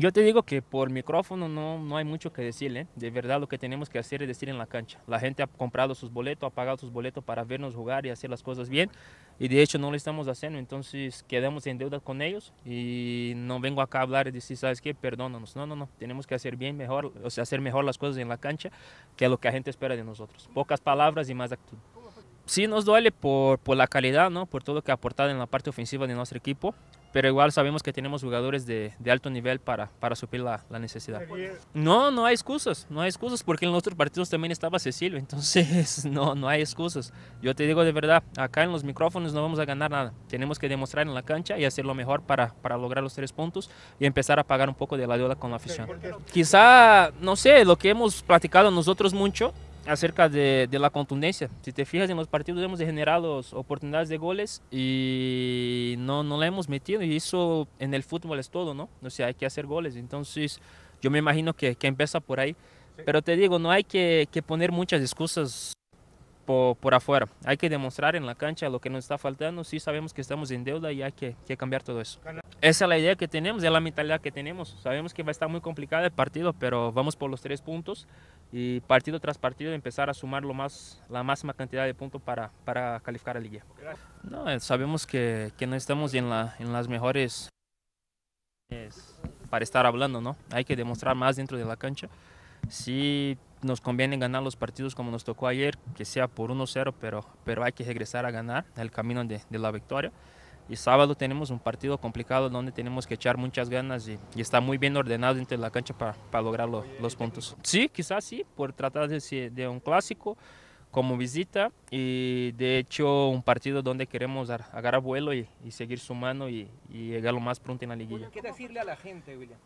Yo te digo que por micrófono no, no hay mucho que decir, ¿eh? De verdad lo que tenemos que hacer es decir en la cancha. La gente ha comprado sus boletos, ha pagado sus boletos para vernos jugar y hacer las cosas bien. Y de hecho no lo estamos haciendo, entonces quedamos en deuda con ellos y no vengo acá a hablar y decir, ¿sabes qué? Perdónanos. No, no, no. Tenemos que hacer bien, mejor, o sea, hacer mejor las cosas en la cancha que lo que la gente espera de nosotros. Pocas palabras y más actitud. Sí nos duele por, por la calidad, ¿no? Por todo lo que ha aportado en la parte ofensiva de nuestro equipo pero igual sabemos que tenemos jugadores de, de alto nivel para, para suplir la, la, necesidad. No, no hay excusas, no hay excusas porque en los otros partidos también estaba Cecilio, entonces no, no hay excusas. Yo te digo de verdad, acá en los micrófonos no vamos a ganar nada, tenemos que demostrar en la cancha y hacer lo mejor para, para lograr los tres puntos y empezar a pagar un poco de la deuda con la afición. Quizá, no sé, lo que hemos platicado nosotros mucho acerca de, de, la contundencia. Si te fijas en los partidos hemos generado oportunidades de goles y no, no la hemos metido y eso en el fútbol es todo, ¿no? O sea, hay que hacer goles. Entonces yo me imagino que, que empieza por ahí. Pero te digo, no hay que, que poner muchas excusas por, por, afuera. Hay que demostrar en la cancha lo que nos está faltando. Sí sabemos que estamos en deuda y hay que, que cambiar todo eso. Esa es la idea que tenemos, es la mentalidad que tenemos. Sabemos que va a estar muy complicado el partido, pero vamos por los tres puntos y partido tras partido empezar a sumar lo más, la máxima cantidad de puntos para, para calificar a liga. No, eh, sabemos que, que no estamos en, la, en las mejores para estar hablando, ¿no? Hay que demostrar más dentro de la cancha. Sí nos conviene ganar los partidos como nos tocó ayer, que sea por 1-0, pero, pero hay que regresar a ganar el camino de, de la victoria. Y sábado tenemos un partido complicado donde tenemos que echar muchas ganas y, y está muy bien ordenado dentro de la cancha para, para lograr lo, los puntos. Sí, quizás sí, por tratar de, de, un clásico como visita y de hecho un partido donde queremos agarrar vuelo y, y seguir sumando y, y, llegar lo más pronto en la liguilla. ¿Qué decirle a la gente, William?